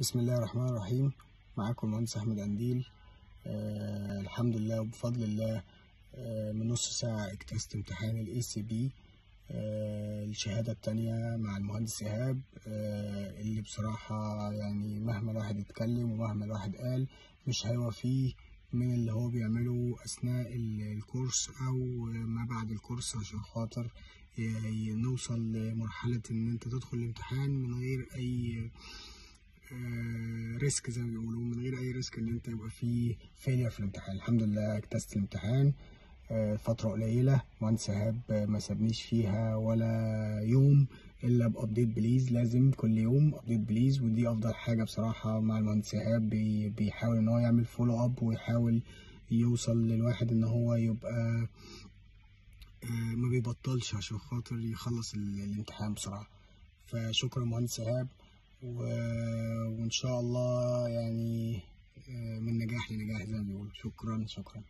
بسم الله الرحمن الرحيم. معاكم المهندس أحمد قنديل آه الحمد لله وبفضل الله آه من نص ساعة اجتزت امتحان ال ACP الشهادة التانية مع المهندس إيهاب. آه اللي بصراحة يعني مهما الواحد يتكلم ومهما الواحد قال مش هيوفيه من اللي هو بيعمله أثناء الكورس أو ما بعد الكورس عشان خاطر نوصل لمرحلة إن أنت تدخل الامتحان من غير أي risk زي ما بيقولوا من غير أي risk إن أنت يبقى في failure في الامتحان. الحمد لله اجتزت الامتحان فترة قليلة مهندس ايهاب ما سابنيش فيها ولا يوم إلا ب update please لازم كل يوم update please ودي أفضل حاجة بصراحة مع المهندس ايهاب بيحاول إن هو يعمل follow up ويحاول يوصل للواحد إن هو يبقى ما بيبطلش عشان خاطر يخلص الامتحان بسرعة. فشكرا مهندس ايهاب شاء الله يعني من نجاح لنجاح زي ما بيقولوا. شكرا شكرا.